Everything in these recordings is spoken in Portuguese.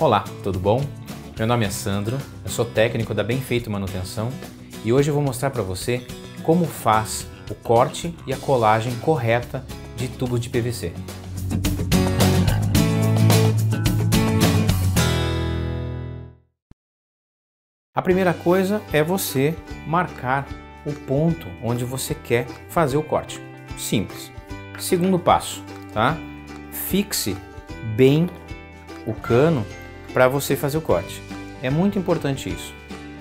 Olá, tudo bom? Meu nome é Sandro, eu sou técnico da Bem Feito Manutenção e hoje eu vou mostrar para você como faz o corte e a colagem correta de tubos de PVC. A primeira coisa é você marcar o ponto onde você quer fazer o corte. Simples. Segundo passo, tá? Fixe bem o cano para você fazer o corte. É muito importante isso.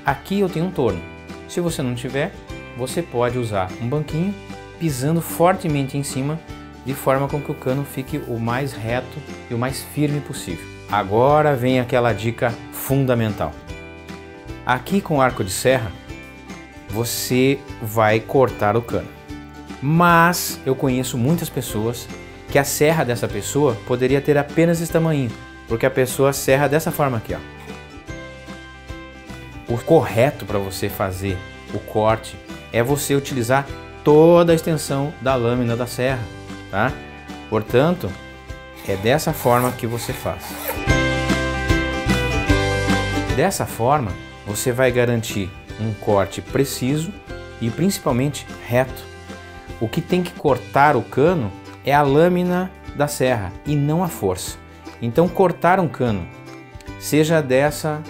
Aqui eu tenho um torno. Se você não tiver, você pode usar um banquinho pisando fortemente em cima de forma com que o cano fique o mais reto e o mais firme possível. Agora vem aquela dica fundamental. Aqui com o arco de serra, você vai cortar o cano. Mas eu conheço muitas pessoas que a serra dessa pessoa poderia ter apenas esse tamanho, porque a pessoa serra dessa forma aqui, ó. O correto para você fazer o corte é você utilizar toda a extensão da lâmina da serra, tá? Portanto, é dessa forma que você faz. Dessa forma, você vai garantir um corte preciso e principalmente reto. O que tem que cortar o cano é a lâmina da serra e não a força. Então cortar um cano, seja dessa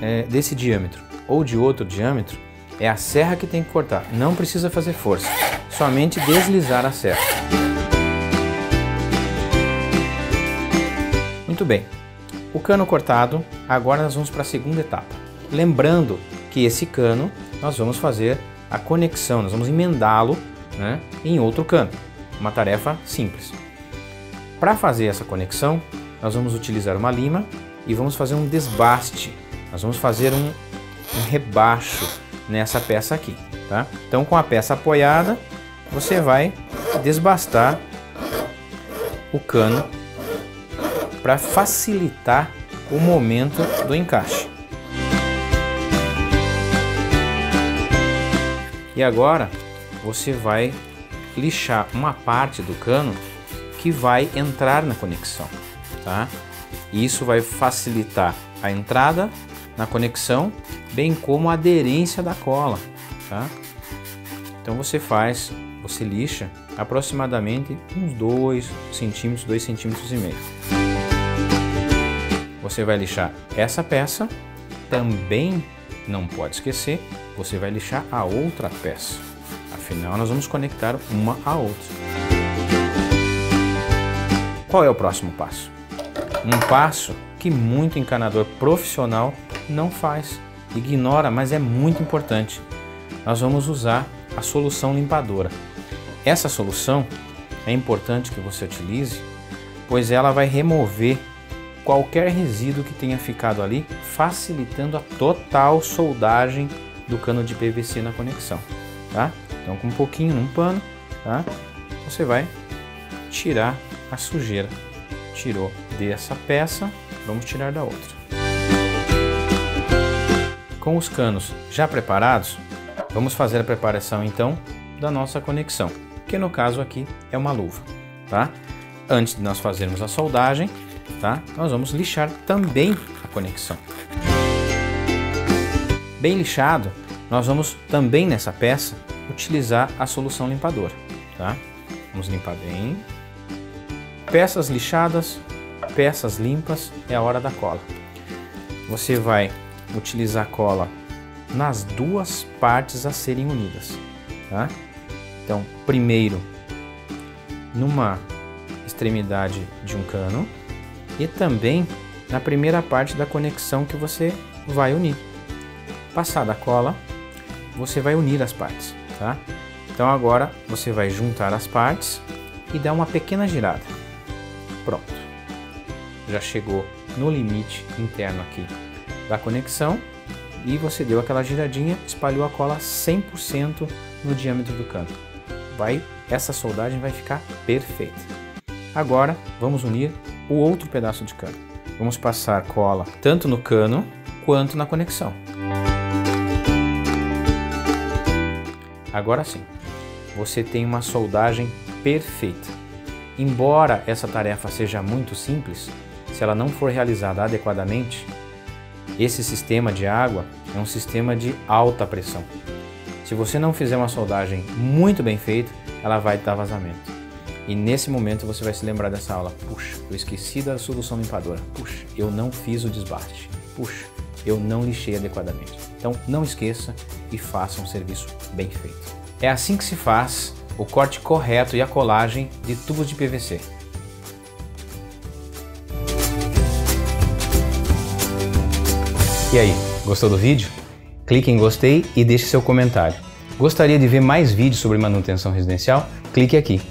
é, desse diâmetro ou de outro diâmetro, é a serra que tem que cortar. Não precisa fazer força, somente deslizar a serra. Muito bem. O cano cortado, agora nós vamos para a segunda etapa. Lembrando que esse cano nós vamos fazer a conexão, nós vamos emendá-lo né, em outro cano. Uma tarefa simples. Para fazer essa conexão, nós vamos utilizar uma lima e vamos fazer um desbaste. Nós vamos fazer um, um rebaixo nessa peça aqui, tá? Então, com a peça apoiada, você vai desbastar o cano para facilitar o momento do encaixe. E agora você vai lixar uma parte do cano que vai entrar na conexão, tá? Isso vai facilitar a entrada na conexão, bem como a aderência da cola, tá? Então você faz, você lixa aproximadamente uns 2 centímetros, 2 centímetros e meio. Você vai lixar essa peça, também não pode esquecer, você vai lixar a outra peça. Afinal, nós vamos conectar uma a outra. Qual é o próximo passo? Um passo que muito encanador profissional não faz, ignora, mas é muito importante. Nós vamos usar a solução limpadora. Essa solução é importante que você utilize, pois ela vai remover qualquer resíduo que tenha ficado ali, facilitando a total soldagem do cano de PVC na conexão, tá? Então com um pouquinho num pano, tá? Você vai tirar a sujeira. Tirou dessa peça, vamos tirar da outra. Com os canos já preparados, vamos fazer a preparação então da nossa conexão, que no caso aqui é uma luva, tá? Antes de nós fazermos a soldagem, tá? Nós vamos lixar também a conexão. Bem lixado, nós vamos também nessa peça utilizar a solução limpadora, tá? Vamos limpar bem. Peças lixadas, peças limpas, é a hora da cola. Você vai utilizar cola nas duas partes a serem unidas, tá? Então, primeiro numa extremidade de um cano e também na primeira parte da conexão que você vai unir. Passada a cola, você vai unir as partes, tá? Então agora você vai juntar as partes e dar uma pequena girada. Pronto. Já chegou no limite interno aqui da conexão e você deu aquela giradinha, espalhou a cola 100% no diâmetro do cano. Vai, essa soldagem vai ficar perfeita. Agora vamos unir o outro pedaço de cano. Vamos passar cola tanto no cano quanto na conexão. Agora sim, você tem uma soldagem perfeita. Embora essa tarefa seja muito simples, se ela não for realizada adequadamente, esse sistema de água é um sistema de alta pressão. Se você não fizer uma soldagem muito bem feita, ela vai dar vazamento. E nesse momento você vai se lembrar dessa aula. Puxa, eu esqueci da solução limpadora. Puxa, eu não fiz o desbaste. Puxa, eu não lixei adequadamente. Então não esqueça e faça um serviço bem feito. É assim que se faz o corte correto e a colagem de tubos de PVC. E aí, gostou do vídeo? Clique em gostei e deixe seu comentário. Gostaria de ver mais vídeos sobre manutenção residencial? Clique aqui.